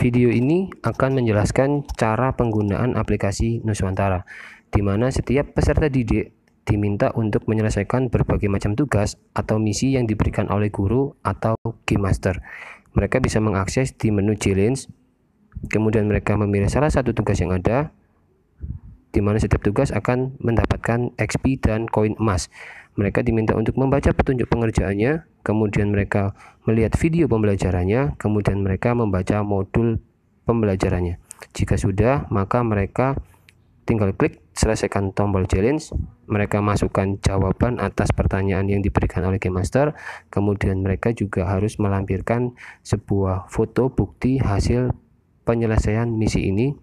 Video ini akan menjelaskan cara penggunaan aplikasi Nuswantara, di mana setiap peserta didik diminta untuk menyelesaikan berbagai macam tugas atau misi yang diberikan oleh guru atau game master. Mereka bisa mengakses di menu challenge, kemudian mereka memilih salah satu tugas yang ada, di mana setiap tugas akan mendapatkan XP dan koin emas. Mereka diminta untuk membaca petunjuk pengerjaannya, kemudian mereka melihat video pembelajarannya, kemudian mereka membaca modul pembelajarannya. Jika sudah, maka mereka tinggal klik selesaikan tombol challenge, mereka masukkan jawaban atas pertanyaan yang diberikan oleh Game Master, kemudian mereka juga harus melampirkan sebuah foto bukti hasil penyelesaian misi ini,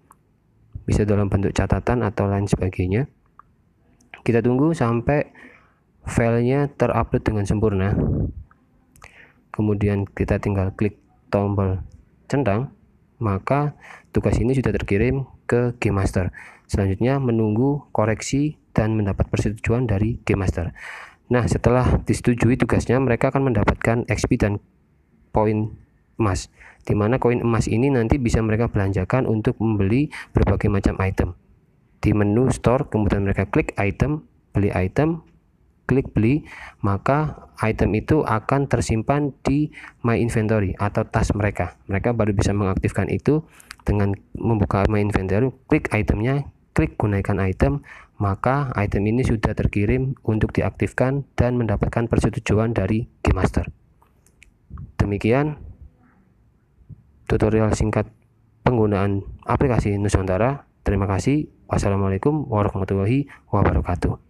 bisa dalam bentuk catatan atau lain sebagainya. Kita tunggu sampai filenya terupload dengan sempurna. Kemudian kita tinggal klik tombol centang maka tugas ini sudah terkirim ke Game Master selanjutnya menunggu koreksi dan mendapat persetujuan dari Game Master nah setelah disetujui tugasnya mereka akan mendapatkan XP dan poin emas di mana koin emas ini nanti bisa mereka belanjakan untuk membeli berbagai macam item di menu store kemudian mereka klik item beli item klik beli, maka item itu akan tersimpan di My Inventory atau tas mereka. Mereka baru bisa mengaktifkan itu dengan membuka My Inventory, klik itemnya, klik gunakan item, maka item ini sudah terkirim untuk diaktifkan dan mendapatkan persetujuan dari Game Master. Demikian tutorial singkat penggunaan aplikasi Nusantara. Terima kasih. Wassalamualaikum warahmatullahi wabarakatuh.